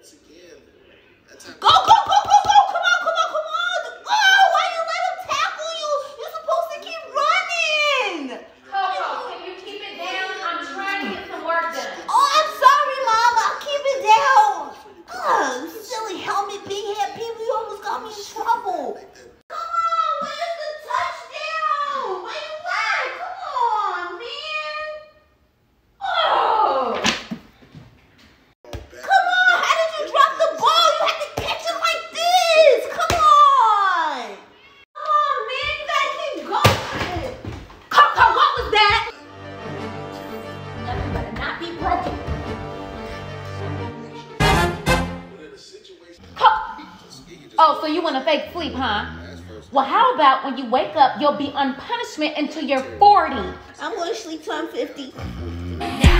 Go, go, go, go, go! Come on, come on, come on! Oh, why you let him tackle you? You're supposed to keep running. Coco, can you keep it down? I'm trying to get some work done. Oh, I'm sorry, Mom. I'll keep it down. Ugh, silly helmet, big head people. You almost got me in trouble. Broken. Oh, so you want a fake sleep, huh? Well, how about when you wake up, you'll be on punishment until you're 40? I'm going to sleep till I'm 50.